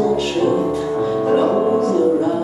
close your eyes.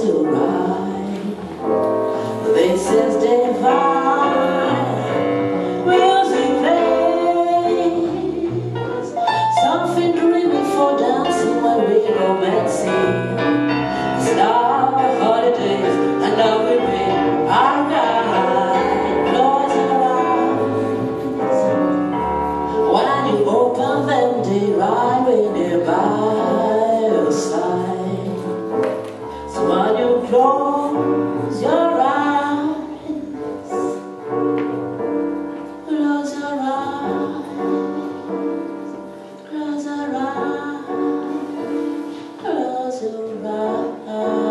to. This is divine. Something dancing when we romancing. Stop. oh, oh.